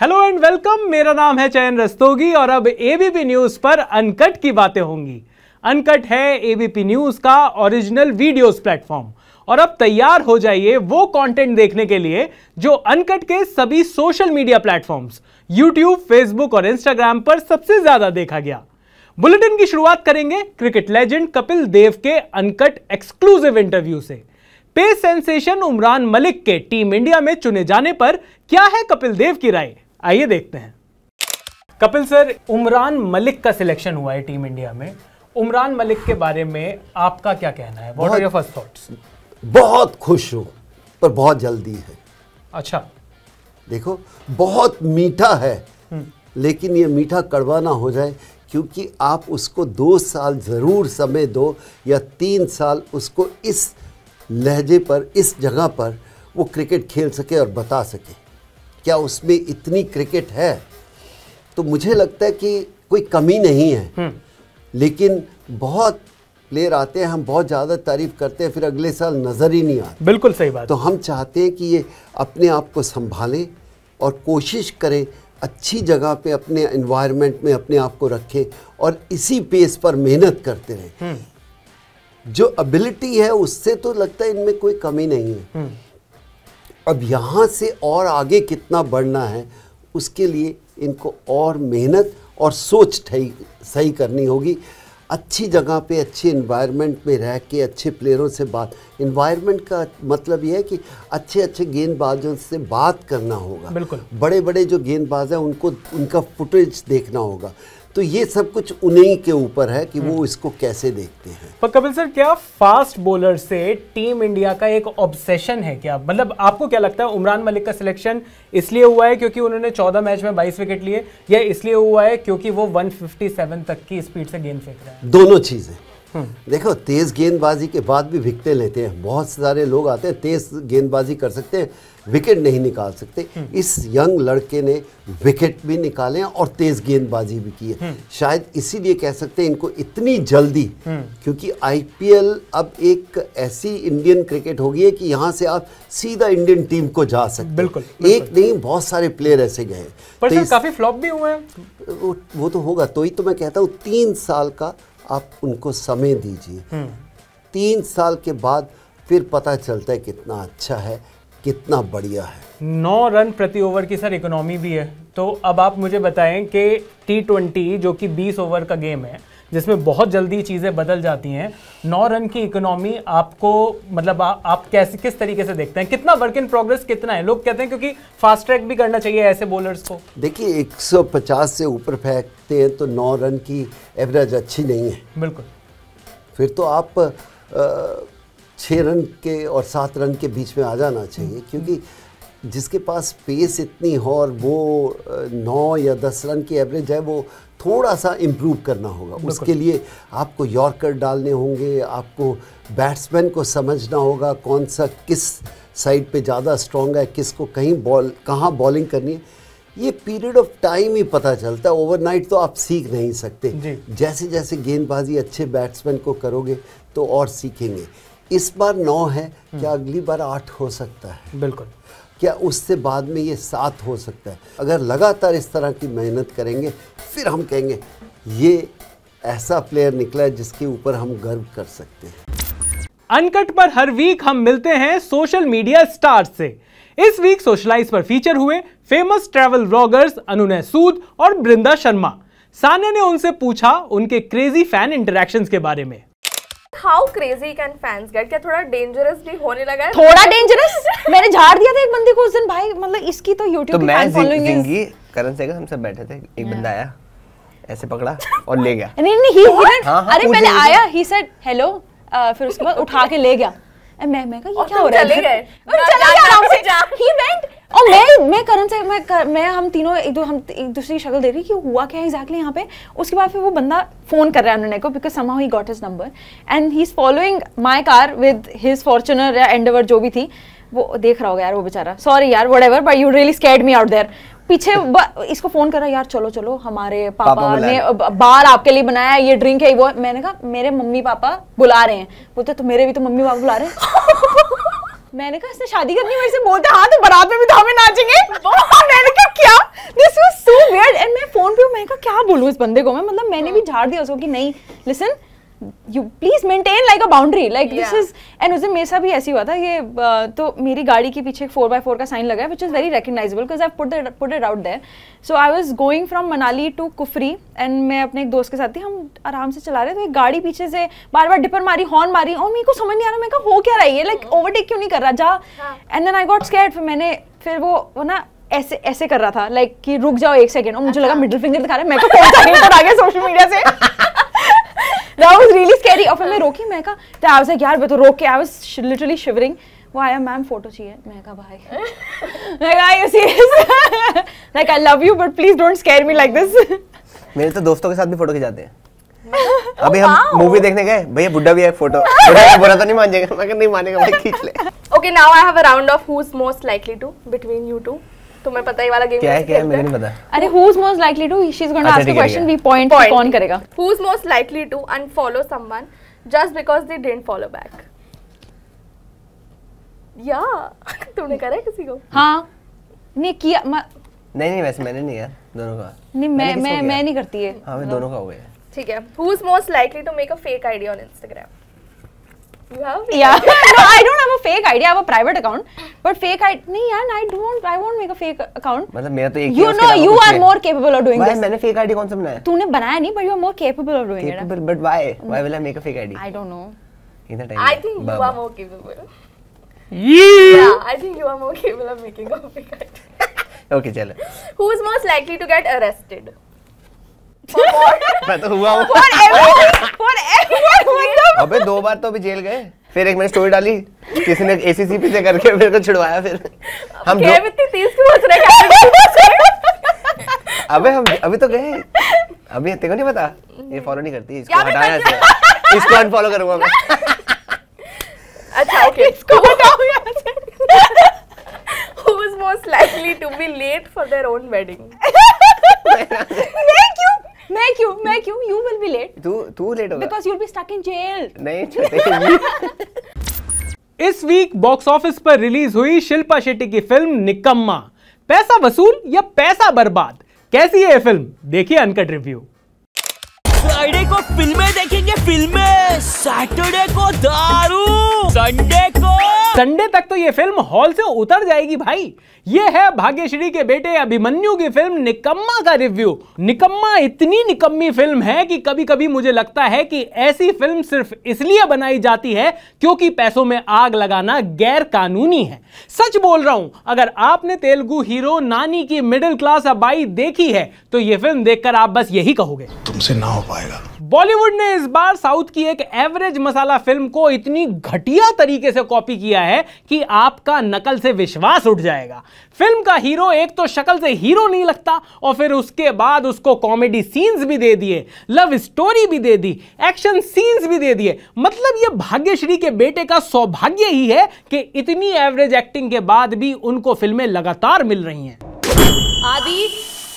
Hello and welcome मेरा नाम है चयन रस्तोगी और अब एबीपी न्यूज़ पर अनकट की बातें होंगी। अनकट है एबीपी न्यूज़ का ओरिजिनल वीडियोस प्लेटफॉर्म और अब तैयार हो जाइए वो कंटेंट देखने के लिए जो अनकट के सभी social media platforms YouTube Facebook और इंस्टाग्राम पर सबसे ज़्यादा देखा गया। बुलेटिन की शुरुआत करेंगे क्रिकेट लेजेंड कपिल देव के अनकट एक्सक्लूसिव इंटरव्यू से। पे सेंसेशन उमरान मलिक के टीम इंडिया में चुने जाने पर क्या है कपिल देव की राय? आइए देखते हैं। कपिल सर उमरान मलिक का सिलेक्शन हुआ है टीम इंडिया में। उमरान मलिक के बारे में आपका क्या कहना है? What are your first thoughts बहुत खुश हूँ पर बहुत जल्दी है। अच्छा। देखो बहुत मीठा है लेकिन ये मीठा कड़वा ना हो जाए क्योंकि आप उसको दो साल ज़रूर समय दो या तीन साल उसको इस लहजे पर इस जगह पर वो क्रिकेट खेल सके और बता सके। क्या उसमें इतनी क्रिकेट है? तो मुझे लगता है कि कोई कमी नहीं है। लेकिन बहुत प्लेयर आते हैं हम बहुत ज़्यादा तारीफ़ करते हैं फिर अगले साल नज़र ही नहीं आते। बिल्कुल सही बात। तो हम चाहते हैं कि ये अपने आप को संभालें और कोशिश करें अच्छी जगह पे अपने एनवायरनमेंट में अपने आप को रखें और इसी पेस पर मेहनत करते रहें। जो एबिलिटी है उससे तो लगता है इनमें कोई कमी नहीं है। अब यहाँ से और आगे कितना बढ़ना है उसके लिए इनको और मेहनत और सोच ठही सही करनी होगी। अच्छी जगह पे अच्छे इन्वायरमेंट में रह के अच्छे प्लेयरों से बात। इन्वायरमेंट का मतलब यह है कि अच्छे अच्छे गेंदबाजों से बात करना होगा। बिल्कुल। बड़े बड़े जो गेंदबाज हैं उनको उनका फुटेज देखना होगा। तो ये सब कुछ उन्हीं के ऊपर है कि वो इसको कैसे देखते हैं। पर कपिल सर क्या फास्ट बॉलर से टीम इंडिया का एक ऑब्सेशन है क्या? मतलब आपको क्या लगता है उमरान मलिक का सिलेक्शन इसलिए हुआ है क्योंकि उन्होंने 14 मैच में 22 विकेट लिए या इसलिए हुआ है क्योंकि वो 157 तक की स्पीड से गेंद फेंक रहे हैं? दोनों चीज़ें। देखो तेज गेंदबाजी के बाद भी विकटें लेते हैं। बहुत सारे लोग आते हैं तेज गेंदबाजी कर सकते हैं। विकेट नहीं निकाल सकते। इस यंग लड़के ने विकेट भी निकाले और तेज गेंदबाजी भी की है। शायद इसीलिए कह सकते हैं इनको इतनी जल्दी क्योंकि आईपीएल अब एक ऐसी इंडियन क्रिकेट हो गई है कि यहाँ से आप सीधा इंडियन टीम को जा सकते हैं। बिल्कुल, एक नहीं बहुत सारे प्लेयर ऐसे गए पर तो काफ़ी फ्लॉप भी हुए हैं। वो, वो तो होगा। तो ही तो मैं कहता हूँ तीन साल का आप उनको समय दीजिए। तीन साल के बाद फिर पता चलता है कितना अच्छा है। कितना बढ़िया है। नौ रन प्रति ओवर की सर इकोनॉमी भी है। तो अब आप मुझे बताएँ कि टी ट्वेंटी जो कि 20 ओवर का गेम है जिसमें बहुत जल्दी चीज़ें बदल जाती हैं नौ रन की इकोनॉमी आपको मतलब आ, आप कैसे किस तरीके से देखते हैं? कितना वर्क इन प्रोग्रेस कितना है? लोग कहते हैं क्योंकि फास्ट ट्रैक भी करना चाहिए ऐसे बॉलर्स को। देखिए 150 से ऊपर फेंकते हैं तो नौ रन की एवरेज अच्छी नहीं है। बिल्कुल। फिर तो आप अ, छः रन के और सात रन के बीच में आ जाना चाहिए क्योंकि जिसके पास पेस इतनी हो और वो नौ या दस रन की एवरेज है वो थोड़ा सा इम्प्रूव करना होगा। उसके लिए आपको यॉर्कर डालने होंगे आपको बैट्समैन को समझना होगा कौन सा किस साइड पे ज़्यादा स्ट्रॉन्ग है किसको कहीं बॉल कहाँ बॉलिंग करनी है। ये पीरियड ऑफ़ टाइम ही पता चलता है। ओवरनाइट तो आप सीख नहीं सकते। जैसे जैसे गेंदबाजी अच्छे बैट्समैन को करोगे तो और सीखेंगे। इस बार नौ है क्या अगली बार आठ हो सकता है? बिल्कुल। क्या उससे बाद में ये सात हो सकता है? अगर लगातार इस तरह की मेहनत करेंगे फिर हम कहेंगे ये ऐसा प्लेयर निकला है जिसके ऊपर हम गर्व कर सकते हैं। अनकट पर हर वीक हम मिलते हैं सोशल मीडिया स्टार से। इस वीक सोशलाइज पर फीचर हुए famous travel vloggers Anunay Sood और बृंदा शर्मा। सान्या ने उनसे पूछा उनके क्रेजी फ़ैन इंटरेक्शंस के बारे में। How crazy can fans get क्या थोड़ा डेंजरस भी होने लगा है? थोड़ा डेंजरस मैंने झाड़ दिया था एक बंदे को उस दिन भाई मतलब इसकी तो YouTube तो की फ़ैन फॉलोइंग है ज़िंदगी करण सेगर हम सब बैठे थे एक बंदा आया ऐसे पकड़ा और ले गया। नहीं नहीं he didn't- हाँ, हाँ, अरे पहले आया ही सेड हेलो फिर उसके बाद उठा के ले गया। मैं मैं कहा ये क्या हो रहा है? चले गए। चला गया आराम से। जा। ही वेंट और मैं मैं करण से मैं कर, मैं हम तीनों एक दो हम एक दूसरी की शक्ल दे रही कि हुआ क्या है एग्जैक्टली यहाँ पे। उसके बाद फिर वो बंदा फ़ोन कर रहा है उन्होंने को because somehow he got his number and he is following my car with his Fortuner या एंडवर जो भी थी वो देख रहा होगा यार वो बेचारा। सॉरी यार whatever but you really scared me out there पीछे इसको फ़ोन करा यार चलो चलो हमारे पापा, पापा ने रहे। बार आपके लिए बनाया ये ड्रिंक है वो। मैंने कहा मेरे मम्मी पापा बुला रहे हैं। बोलते तो मेरे भी तो मम्मी पापा बुला रहे हैं? मैंने कहा इसने शादी करनी है मेरे से बोलते हाँ तो बारात में भी तो हमें नाचेंगे। मैंने कहा क्या? This was so weird and मैं फ़ोन पे मैंने कहा क्या बोलूँ इस बंदे को मैं? मतलब मैंने भी झाड़ दिया उसको कि नहीं listen you please maintain like a boundary like this is and उस दिन मेरे साथ भी ऐसी हुआ था ये तो मेरी गाड़ी के पीछे एक फोर बाय फोर का साइन लगा है which is very recognizable because I put put it out there so I was going from Manali to Kufri and मैं अपने एक दोस्त के साथ थी हम आराम से चला रहे थे तो एक गाड़ी पीछे से बार बार डिपर मारी हॉर्न मारी और मेरे को समझ नहीं आ रहा मैं कहा हो क्या रहा है लाइक ओवरटेक क्यों नहीं कर रहा? जा. And then I got scared फिर मैंने फिर वो वो ना ऐसे ऐसे कर रहा था लाइक कि रुक जाओ एक सेकेंड और मुझे लगा मिडिल फिंगर दिखा रहा है मैं तो कौन सा hater आ गया सोशल मीडिया से. that was really scary. और फिर मैं रोकी मैं कहा तो आई वाज लाइक यार मैं तो रोक के आई वाज लिटरली शिवरिंग वो आया मैम फ़ोटो चाहिए? मैं कहा भाई. मैं कहा you serious like I love you but please don't scare me like this मेरे तो दोस्तों के साथ भी फ़ोटो खिंचाते हैं। अभी हम मूवी देखने गए। भैया बुड्ढा भी है फ़ोटो बुड्ढा बुरा तो नहीं मान जाएगा मैं कहा नहीं मानेगा भाई खींच ले। Okay, now I have a round of who's most likely to between you two. तुम्हें पता ही वाला गेम क्या है क्या है? मुझे नहीं पता। अरे who is most likely to she is going to अच्छा, ask the question we point. कौन करेगा? Who's most likely to unfollow someone just because they didn't follow back? Yeah, तुमने करा है किसी को? हाँ। नहीं किया म- नहीं नहीं वैसे मैंने नहीं यार दोनों का। नहीं मैं मैं मैं नहीं करती है हाँ मैं दोनों का हो गया। ठीक है. Who's most likely to make a fake ID on Instagram? You have? a fake yeah no i don't have a fake id i have a private account but fake id नहीं यार i don't i won't make a fake account मतलब मेरा तो एक ही you know you are more capable of doing Why? this मैंने fake ID कौन सा बनाया तूने बनाया नहीं but you are more capable of doing it Capable, but why? Why will I make a fake ID? I don't know. इतना time I think you are more capable. ये Yeah, I think you are more capable of making a fake ID. Okay चलो Who's most likely to get arrested? तो हुआ हूँ। अबे दो बार तो अभी जेल गए। फिर एक मैंने स्टोरी डाली। किसी ने एसीसीपी से करके मेरे को छुड़वाया फिर। हम जो हैं? अबे हम अभी तो गए। अभी तेरे को नहीं पता? ये फॉलो नहीं करती इसको हटाना करती इसको अनफॉलो करूँगा मैं। अच्छा okay. इसको हटाओ यहाँ से। Who's most likely to be late for their own wedding? मैं क्यों मैं क्यों मैं क्यों you will be late. तू तू लेट होगा because you'll be stuck in jail. नहीं छोटे इस वीक बॉक्स ऑफ़िस पर रिलीज़ हुई शिल्पा शेट्टी की फ़िल्म निकम्मा। पैसा वसूल या पैसा बर्बाद? कैसी है ये फ़िल्म देखिए अनकट रिव्यू फ्राइडे को फ़िल्में देखेंगे फ़िल्में सैटरडे को दारू। संडे को। संडे तक तो ये फ़िल्म हॉल से उतर जाएगी भाई। ये है भाग्यश्री के बेटे अभिमन्यु की फ़िल्म निकम्मा का रिव्यू निकम्मा इतनी निकम्मी फ़िल्म है कि कभी कभी मुझे लगता है कि ऐसी फ़िल्म सिर्फ़ इसलिए बनाई जाती है क्योंकि पैसों में आग लगाना गैर कानूनी है। सच बोल रहा हूँ अगर आपने तेलुगु हीरो नानी की मिडिल क्लास अबाई देखी है तो ये फ़िल्म देखकर आप बस यही कहोगे। तुमसे ना हो पाएगा। बॉलीवुड ने इस बार साउथ की एक एवरेज मसाला फ़िल्म को इतनी घटिया तरीके से कॉपी किया है कि आपका नकल से विश्वास उठ जाएगा। फ़िल्म का हीरो एक तो शक्ल से हीरो नहीं लगता और फिर उसके बाद उसको कॉमेडी सीन्स भी दे दिए, लव स्टोरी भी दे दी, एक्शन सीन्स भी दे दिए। मतलब ये भाग्यश्री के बेटे का सौभाग्य ही है कि इतनी एवरेज एक्टिंग के बाद भी उनको फ़िल्में लगातार मिल रही हैं। आदि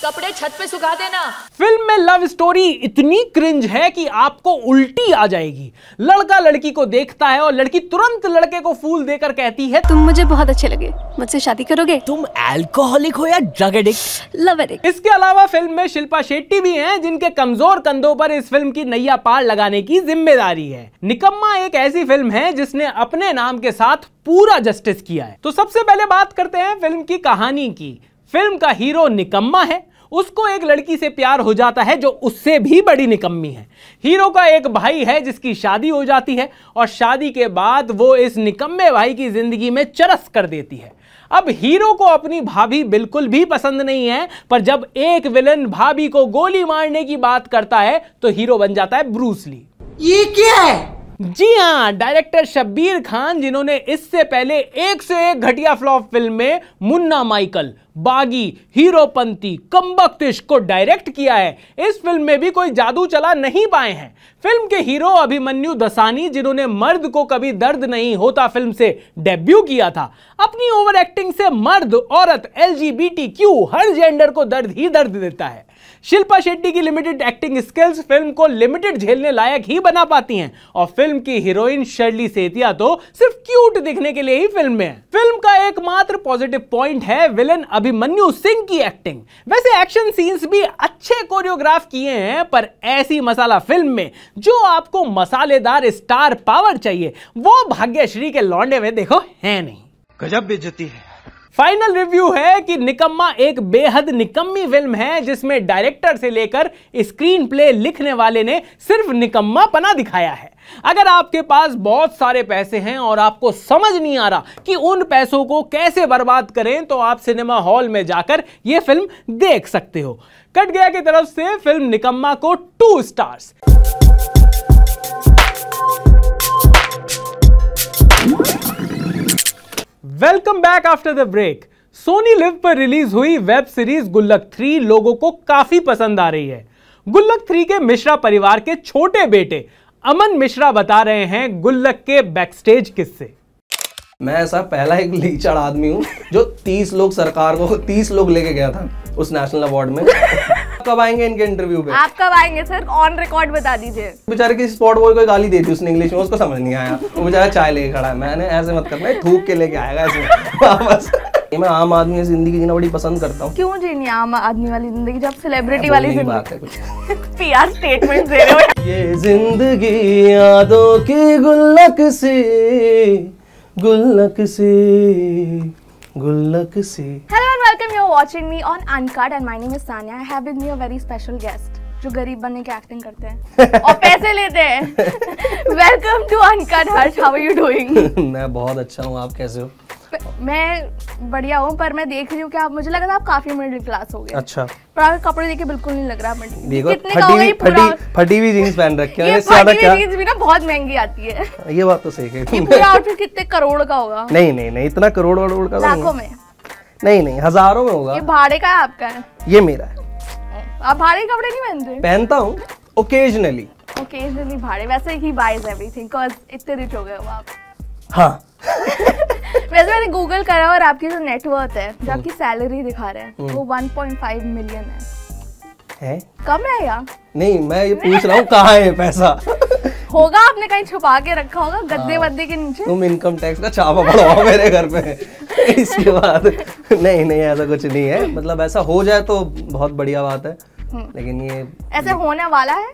कपड़े छत पे सुखा देना। फ़िल्म में लव स्टोरी इतनी क्रिंज है कि आपको उल्टी आ जाएगी। लड़का लड़की को देखता है और लड़की तुरंत लड़के को फूल देकर कहती है तुम मुझे बहुत अच्छे लगे। मुझसे शादी करोगे? तुम अल्कोहलिक हो या ड्रग एडिक्ट लव एडिक्ट इसके अलावा फ़िल्म में शिल्पा शेट्टी भी हैं जिनके कमज़ोर कंधों पर इस फ़िल्म की नैया पार लगाने की ज़िम्मेदारी है। निकम्मा एक ऐसी फ़िल्म है जिसने अपने नाम के साथ पूरा जस्टिस किया है। तो सबसे पहले बात करते हैं फ़िल्म की कहानी की। फ़िल्म का हीरो निकम्मा है उसको एक लड़की से प्यार हो जाता है जो उससे भी बड़ी निकम्मी है। हीरो का एक भाई है जिसकी शादी हो जाती है और शादी के बाद वो इस निकम्मे भाई की ज़िंदगी में चरस कर देती है। अब हीरो को अपनी भाभी बिल्कुल भी पसंद नहीं है, पर जब एक विलन भाभी को गोली मारने की बात करता है तो हीरो बन जाता है ब्रूसली ये क्या है? जी हाँ डायरेक्टर शब्बीर खान, जिन्होंने इससे पहले एक से एक घटिया फ्लॉप फ़िल्म में मुन्ना माइकल, बागी, हीरोपंती, कम्बख्तिश को डायरेक्ट किया है। इस फ़िल्म में भी कोई जादू चला नहीं पाए हैं। फ़िल्म के हीरो अभिमन्यु दसानी, जिन्होंने मर्द को कभी दर्द नहीं होता फ़िल्म से डेब्यू किया था, अपनी ओवर एक्टिंग से मर्द, औरत एलजीबीटीक्यू हर जेंडर को दर्द ही दर्द देता है। शिल्पा शेट्टी की लिमिटेड एक्टिंग स्किल्स फ़िल्म को लिमिटेड झेलने लायक ही बना पाती हैं। और फ़िल्म की हीरोइन शर्ली सेतिया तो सिर्फ़ क्यूट दिखने के लिए ही फ़िल्म में है। फ़िल्म का एकमात्र पॉजिटिव पॉइंट है विलन अभिमन्यु सिंह की एक्टिंग वैसे एक्शन सीन्स भी अच्छे कोरियोग्राफ किए हैं, पर ऐसी मसाला फ़िल्म में जो आपको मसालेदार स्टार पावर चाहिए, वो भाग्यश्री के लौंडे में देखो है नहीं। गजब बेइज्जती है। फाइनल रिव्यू है कि निकम्मा एक बेहद निकम्मी फ़िल्म है, जिसमें डायरेक्टर से लेकर स्क्रीन प्ले लिखने वाले ने सिर्फ़ निकम्मा पना दिखाया है। अगर आपके पास बहुत सारे पैसे हैं और आपको समझ नहीं आ रहा कि उन पैसों को कैसे बर्बाद करें तो आप सिनेमा हॉल में जाकर यह फ़िल्म देख सकते हो। कट गया की तरफ़ से फ़िल्म निकम्मा को two stars welcome back after the break Sony Liv पर रिलीज़ हुई वेब सीरीज़ गुल्लक थ्री लोगों को काफ़ी पसंद आ रही है। गुल्लक थ्री के मिश्रा परिवार के छोटे बेटे अमन मिश्रा बता रहे हैं गुल्लक के बैकस्टेज किस्से। मैं ऐसा पहला एक लीचड़ आदमी हूँ जो 30 लोग सरकार को 30 लोग लेके गया था उस नेशनल अवार्ड में। कब आएँगे इनके इंटरव्यू पे? आप कब आएँगे सर ऑन रिकॉर्ड बता दीजिए। बेचारे किसी स्पॉट बॉय को गाली दी उसने इंग्लिश में उसको समझ नहीं आया। वो बेचारा चाय लेके खड़ा है। मैंने ऐसे मत करना थूक के लेके आएगा ऐसे वापस। मैं आम आदमी की ज़िंदगी जीना बड़ी पसंद करता हूँ। क्यों जीनी आम आदमी वाली ज़िंदगी जब सेलिब्रिटी वाली ज़िंदगी? बात है कुछ। पीआर स्टेटमेंट दे रहे हो। ये ज़िंदगी यादों की गुल्लक से गुल्लक से गुल्लक से। Hello and welcome. You're watching me on Uncut and my name is Sanya. I have with me a very special guest जो गरीब बनने की एक्टिंग करते हैं। और पैसे लेते हैं। Welcome to uncut Harsh how are you doing मैं बहुत अच्छा हूँ आप कैसे हो? मैं बढ़िया हूँ पर मैं देख रही हूँ कि आप मुझे लगा था आप काफ़ी मिडिल क्लास हो गए। अच्छा। पर आपके कपड़े देख बिल्कुल नहीं लग रहा मिडिल देखो फटी हुई फटी फटी हुई जीन्स पहन रखी है ये इससे ज़्यादा क्या? जीन्स भी ना बहुत महँगी आती है। ये बात तो सही ये कही पूरा आउटफिट कितने करोड़ का होगा? नहीं नहीं नहीं इतना करोड़ वरोड़ का तो लाखों में। नहीं नहीं हज़ारों में होगा। ये भाड़े का है आपका? है ये मेरा है। आप भाड़े कपड़े नहीं पहनते? पहनता हूँ ओकेजनली ओकेजनली भाड़े वैसे ही बाइज एवरीथिंग कॉज इतने रिच हो गए हो आप। हाँ। वैसे मैंने गूगल करा और आपकी जो नेटवर्थ है जो आपकी सैलरी दिखा रहे हैं वो 1.5 मिलियन है। है? कम है या? नहीं मैं ये पूछ रहा हूँ कहाँ है पैसा? होगा आपने कहीं छुपा के रखा होगा गद्दे वद्दे के नीचे? तुम इनकम टैक्स का छापा पड़वाओ मेरे घर पे। इसके बाद नहीं नहीं ऐसा कुछ नहीं है। मतलब ऐसा हो जाए तो बहुत बढ़िया बात है। लेकिन ये ऐसे होने वाला है?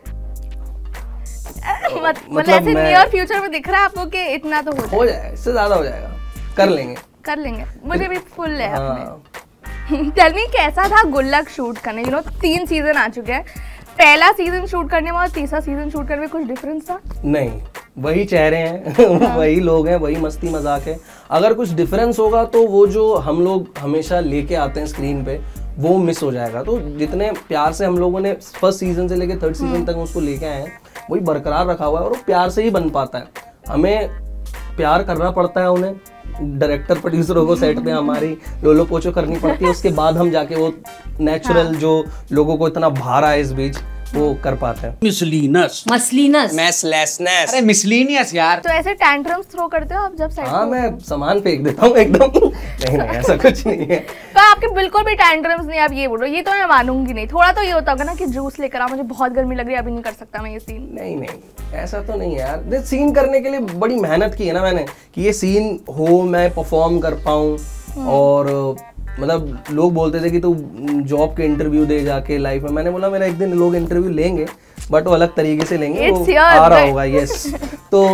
मत- मतलब मतलब ऐसे नियर फ्यूचर में दिख रहा है आपको कि इतना तो हो जाए हो जाए? इससे ज़्यादा हो जाएगा। कर लेंगे। कर लेंगे। मुझे भी फुल है हाँ। अपने। टेल मी कैसा था गुल्लक शूट करने? यू नो तीन सीज़न आ चुके हैं। पहला सीज़न शूट करने में और तीसरा सीज़न शूट करने में कुछ डिफरेंस था? नहीं वही चेहरे हैं वही लोग हैं वही मस्ती मज़ाक है। अगर कुछ डिफरेंस होगा तो वो जो हम लोग हमेशा लेके आते हैं स्क्रीन पे वो मिस हो जाएगा। तो जितने प्यार से हम लोगों ने फ़र्स्ट सीज़न से लेके थर्ड सीज़न तक उसको लेके आए हैं वही बरकरार रखा हुआ है और वो प्यार से ही बन पाता है। हमें प्यार करना पड़ता है उन्हें डायरेक्टर प्रोड्यूसरों को सेट पे हमारी लोलो पोचो करनी पड़ती है उसके बाद हम जाके वो नेचुरल हाँ। जो लोगों को इतना भारा है इस बीच वो कर पाते हैं। मिसलीनस। मसलिनस। मैसलेसनेस। अरे मिसलीनियस यार। तो ऐसे टैंट्रम्स थ्रो करते हो आप जब साइड हाँ मैं सामान फेंक देता हूँ एकदम। नहीं नहीं ऐसा कुछ नहीं है। तो आपके बिल्कुल भी टैंट्रम्स नहीं आप ये बोल रहे हो ये तो मैं मानूँगी नहीं। थोड़ा तो ये होता होगा ना कि जूस लेकर आ मुझे बहुत गर्मी लग रही है अभी नहीं कर सकता मैं ये सीन नहीं नहीं ऐसा तो नहीं है यार। देख सीन करने के लिए बड़ी मेहनत की है ना मैंने कि ये सीन हो मैं परफॉर्म कर पाऊँ और मतलब लोग बोलते थे कि तू जॉब के इंटरव्यू दे जाके लाइफ में। मैंने बोला मेरा एक दिन लोग इंटरव्यू लेंगे बट वो अलग तरीके से लेंगे। It's वो आ रहा होगा यस तो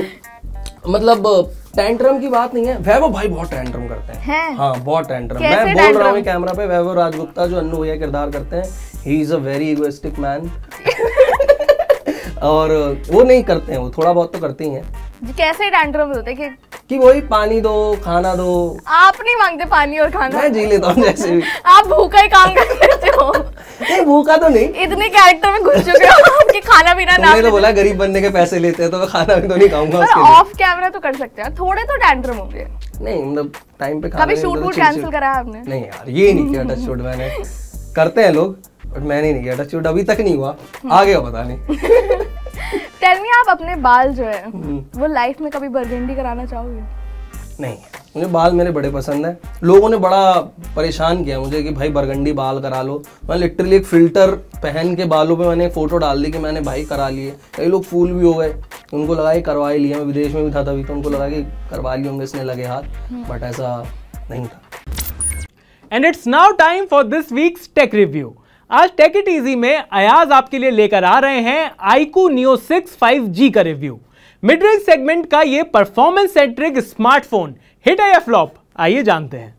मतलब टैंट्रम की बात नहीं है। वैभव भाई बहुत टैंट्रम करते हैं। हैं? हाँ बहुत टैंट्रम मैं बोल रहा हूँ कैमरा पे वैभव राजगुप्ता जो अन्नू भैया किरदार करते हैं he is a very egoistic man और वो नहीं करते हैं वो थोड़ा बहुत तो करते ही हैं। कैसे टैंट्रम्स होते हैं कि कि वही पानी दो खाना दो। आप नहीं मांगते पानी और खाना? मैं जी लेता हूँ जैसे भी। आप भूखा ही काम कर लेते हो। नहीं भूखा तो नहीं। इतने कैरेक्टर में घुस चुके हो कि खाना पीना ना तुमने तो बोला गरीब बनने के पैसे लेते हैं तो मैं खाना भी तो नहीं खाऊँगा उसके ऑफ़ कैमरा तो कर सकते हैं। थोड़े तो टैंट्रम होंगे। नहीं मतलब टाइम पे कभी शूट वूट कैंसिल करा आपने? नहीं यार ये नहीं किया टच शूट मैंने। करते हैं लोग बट मैंने नहीं किया टच शूट अभी तक नहीं हुआ। आगे हो पता नहीं। टेल मी आप अपने बाल जो है हम्म। वो लाइफ में कभी बर्गेंडी कराना चाहोगे? नहीं मुझे बाल मेरे बड़े पसंद है। लोगों ने बड़ा परेशान किया मुझे कि भाई बरगंडी बाल करा लो। मैं लिटरली एक फ़िल्टर पहन के बालों पे मैंने फ़ोटो डाल दी कि मैंने भाई करा लिए। कई लोग फूल भी हो गए। उनको लगा कि करवा ही लिए। मैं विदेश में भी था तभी तो उनको लगा कि करवा लिए होंगे इसने लगे हाथ। बट ऐसा नहीं था। And it's now time for this week's tech review आज टेक इट इजी में अयाज आपके लिए लेकर आ रहे हैं आईकू नियो 6 5G का रिव्यू मिड रेंज सेगमेंट का ये परफॉर्मेंस सेंट्रिक स्मार्टफ़ोन हिट है या फ्लॉप आइए जानते हैं।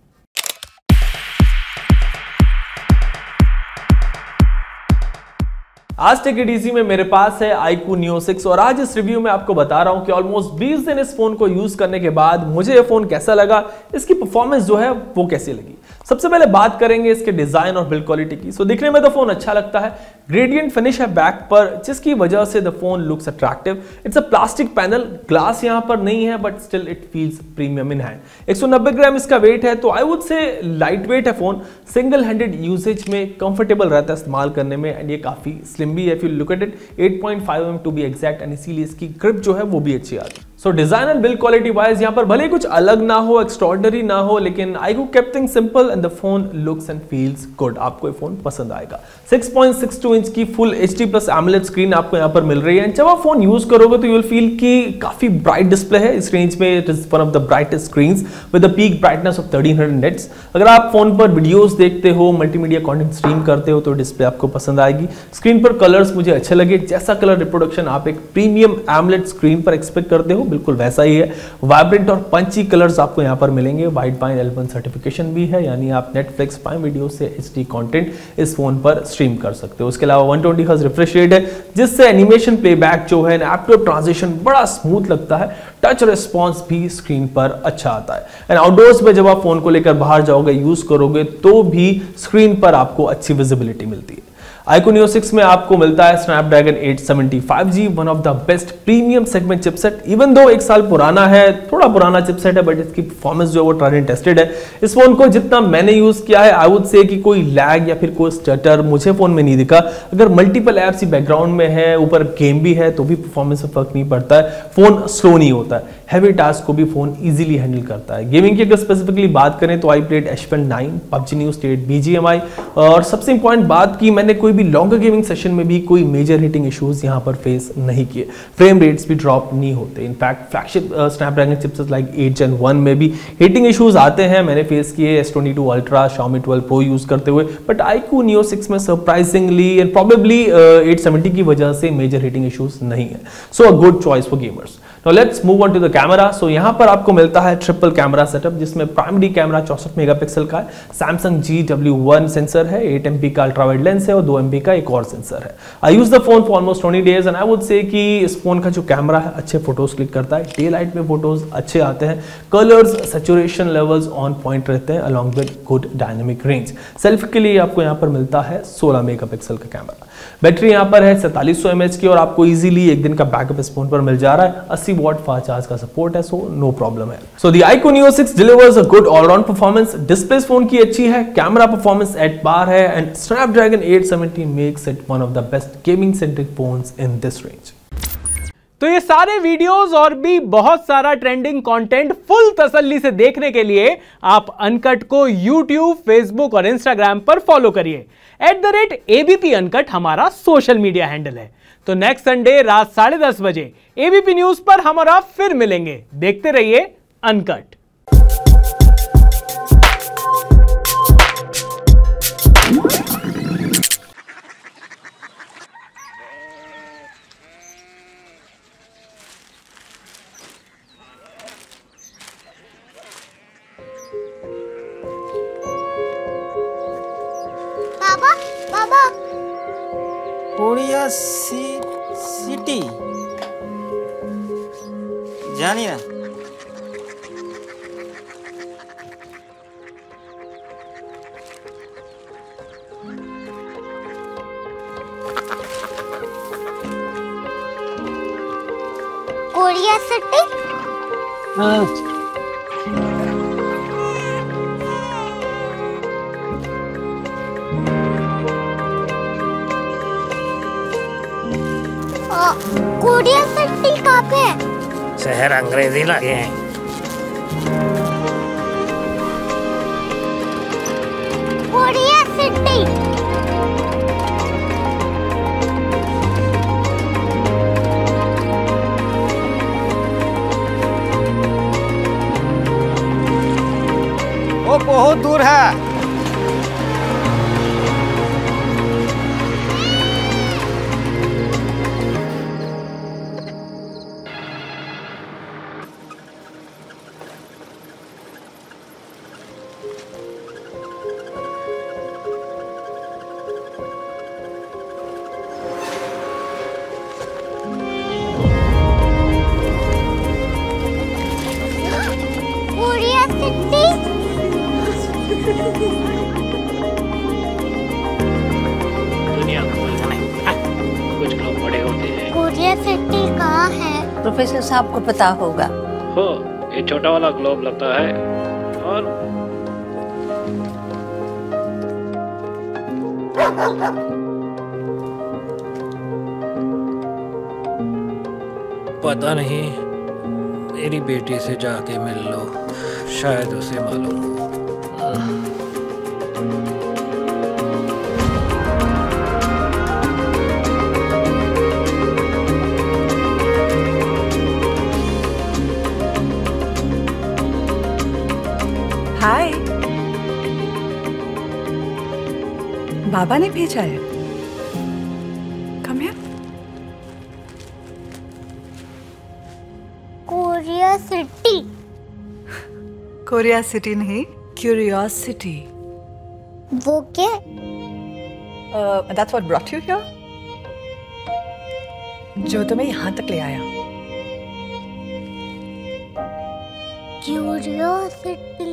आज टेक इट में मेरे पास है आईकू नियो सिक्स और आज इस रिव्यू में आपको बता रहा हूँ कि ऑलमोस्ट 20 दिन इस फ़ोन को यूज़ करने के बाद मुझे ये फ़ोन कैसा लगा, इसकी परफॉर्मेंस जो है वो कैसी लगी। सबसे पहले बात करेंगे इसके डिज़ाइन और बिल्ड क्वालिटी की। सो so, दिखने में तो फ़ोन अच्छा लगता है। ग्रेडियंट फिनिश है बैक पर जिसकी वजह से the phone looks attractive it's a plastic panel glass यहाँ पर नहीं है but still it feels premium in hand 190 gram इसका वेट है तो I would say light weight है फ़ोन सिंगल हैंडेड यूसेज में कंफर्टेबल रहता है इस्तेमाल करने में एंड ये काफ़ी स्लिम भी है if you look at it 8.5 M to be exact and इसीलिए इसकी ग्रिप जो है वो भी अच्छी आती है। So design and build quality wise यहाँ पर भले कुछ अलग ना हो एक्स्ट्रॉर्डनरी ना हो, लेकिन I go keep thing simple and the phone looks and feels good आपको ये फ़ोन पसंद आएगा। 6.62 इंच की full H D plus AMOLED screen आपको यहाँ पर मिल रही है। जब आप फ़ोन यूज़ करोगे तो यू विल फील कि काफ़ी ब्राइट डिस्प्ले है। इस रेंज में it is one of the brightest screen with the peak brightness of 1300 nits अगर आप फ़ोन पर वीडियोज़ देखते हो मल्टीमीडिया कंटेंट स्ट्रीम करते हो तो डिस्प्ले आपको पसंद आएगी। स्क्रीन पर कलर्स मुझे अच्छे लगे। जैसा कलर रिप्रोडक्शन आप एक प्रीमियम एमलेट स्क्रीन पर एक्सपेक्ट करते हो बिल्कुल वैसा ही है। वाइब्रेंट और पंची कलर्स आपको यहाँ पर मिलेंगे। वाइट पाइन एल्बन सर्टिफिकेशन भी है, यानी आप नेटफ्लिक्स पाइन वीडियो से एच कंटेंट इस फ़ोन पर स्ट्रीम कर सकते हो। उसके अलावा वन ट्वेंटी रिफ्रेश रेट है, जिससे एनिमेशन प्लेबैक जो है एप्टो ट्रांजिशन बड़ा स्मूथ लगता है। टच रिस्पॉन्स भी स्क्रीन पर अच्छा आता है। एंड आउटडोर्स में जब आप फ़ोन को लेकर बाहर जाओगे यूज़ करोगे तो भी स्क्रीन पर आपको अच्छी विजिबिलिटी मिलती है। आइकोनियो 6 में आपको मिलता है Snapdragon 875G one of the best premium segment chipset even दो एक साल पुराना है, थोड़ा पुराना चिपसेट है बट इसकी परफॉर्मेंस जो है वो ट्रायल टेस्टेड है। इस फ़ोन को जितना मैंने यूज़ किया है आई वुड से कि कोई लैग या फिर कोई स्टटर मुझे फ़ोन में नहीं दिखा। अगर मल्टीपल एप्स ही बैकग्राउंड में है, ऊपर गेम भी है तो भी परफॉर्मेंस में फ़र्क नहीं पड़ता है। फ़ोन स्लो नहीं होता है। हैवी टास्क को भी फ़ोन इजीली हैंडल करता है। गेमिंग की अगर स्पेसिफिकली बात करें तो आई एच pen nine PUBG new state BGMI और सबसे इंपॉर्टेंट बात की मैंने कोई भी लॉन्गर गेमिंग सेशन में भी कोई मेजर हिटिंग इश्यूज़ यहाँ पर फेस नहीं किए। फ्रेम रेट्स भी ड्रॉप नहीं होते। In fact flagship Snapdragon chips like eight gen one में भी हिटिंग इशूज आते हैं। मैंने फेस किए S twenty two ultra Xiaomi twelve pro use करते हुए। बट आईकू नियो सिक्स में surprisingly and probably eight seventy की वजह से मेजर हिटिंग इशूज नहीं है। So a good choice for gamers Now, let's move on to the camera. So, यहाँ पर आपको मिलता है ट्रिपल कैमरा सेटअप जिसमें प्राइमरी कैमरा चौसठ मेगापिक्सल का सैमसंग GW1 सेंसर है 8 MP का अल्ट्रा वाइड लेंस है और 2 MP का एक और सेंसर है। I use the phone for almost 20 days and I would say कि इस फ़ोन का जो कैमरा है, अच्छे फ़ोटोज़ क्लिक करता है। डे लाइट में फ़ोटोज़ अच्छे आते हैं। Colours saturation levels on point रहते हैं along with good dynamic range selfie के लिए आपको यहाँ पर मिलता है सोलह मेगा का कैमरा बैटरी यहाँ पर है सैतालीस सौ की और आपको इजीली एक दिन का बैकअप इस फ़ोन पर मिल जा रहा है। अस्सी वॉट फास्ट चार्ज का सपोर्ट है सो नो प्रॉब्लम है। So the iQOO six delivers a good all round performance display phone की अच्छी है कैमरा परफॉर्मेंस एट बार है and Snapdragon 870 makes it one of the best gaming centric phones in this range तो ये सारे videos और भी बहुत सारा ट्रेंडिंग कंटेंट फुल तसल्ली से देखने के लिए आप अनकट को यूट्यूब फेसबुक और इंस्टाग्राम पर फॉलो करिए। At the rate ABP Uncut हमारा सोशल मीडिया हैंडल है। तो नेक्स्ट संडे रात साढ़े दस बजे एबीपी न्यूज़ पर हम और आप फिर मिलेंगे। देखते रहिए अनकट गोलियाँ सटी हाँ। गोलियाँ कहाँ पे शहर अंग्रेज़ी लगे हैं। वो बहुत दूर है। प्रोफेसर साहब को पता होगा। हो ये छोटा वाला ग्लोब लगता है। और पता नहीं मेरी बेटी से जाके मिल लो शायद उसे मालूम हो। बाबा ने भेजा है। कम हियर कोरिया सिटी नहीं क्यूरियोसिटी वो क्या? That's what brought you here जो तुम्हें यहाँ तक ले आया। क्यूरियोसिटी